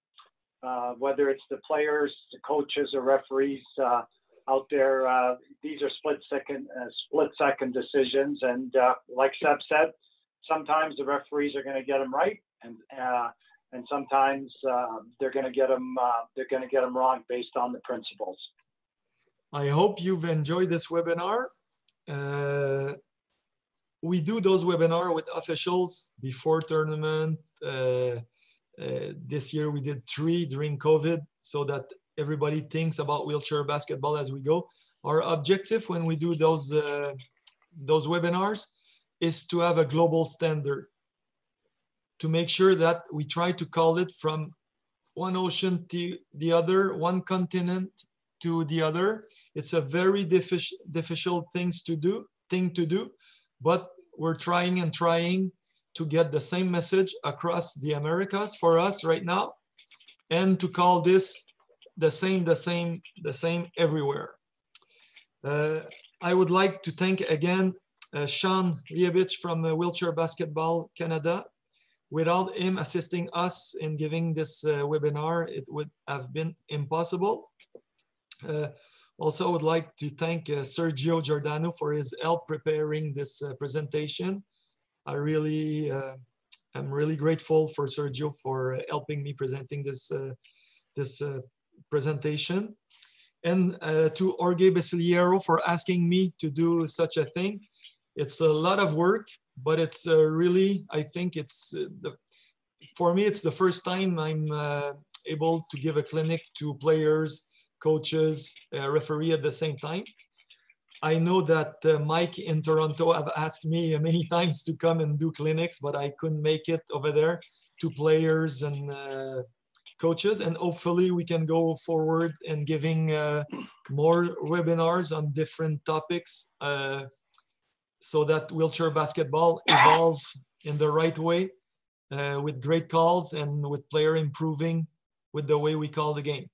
uh, whether it's the players, the coaches, or referees uh, out there. Uh, these are split second, uh, split second decisions, and uh, like Seb said, sometimes the referees are going to get them right, and uh, and sometimes they're going to get them they're going to get them wrong based on the principles. I hope you've enjoyed this webinar. we do those webinar with officials before tournament uh, this year we did three during COVID so that everybody thinks about wheelchair basketball as we go. Our objective when we do those, uh, those webinars is to have a global standard to make sure that we try to call it from one ocean to the other, one continent to the other. It's a very difficult things to do, thing to do, but we're trying and trying to get the same message across the Americas for us right now and to call this the same, the same, the same everywhere. Uh, I would like to thank again uh, Sean Liebich from uh, Wheelchair Basketball Canada. Without him assisting us in giving this uh, webinar, it would have been impossible. Uh, also, I would like to thank uh, Sergio Giordano for his help preparing this presentation I really uh, am really grateful for Sergio for helping me presenting this uh, this uh, presentation, and uh, to Jorge Basiliero for asking me to do such a thing. It's a lot of work, but it's uh, really I think it's uh, the for me it's the first time I'm able to give a clinic to players, coaches, referee at the same time I know that uh, Mike in Toronto have asked me many times to come and do clinics, but I couldn't make it over there to players and uh, coaches. And hopefully we can go forward and giving uh, more webinars on different topics uh, so that wheelchair basketball evolves in the right way uh, with great calls and with player improving with the way we call the game.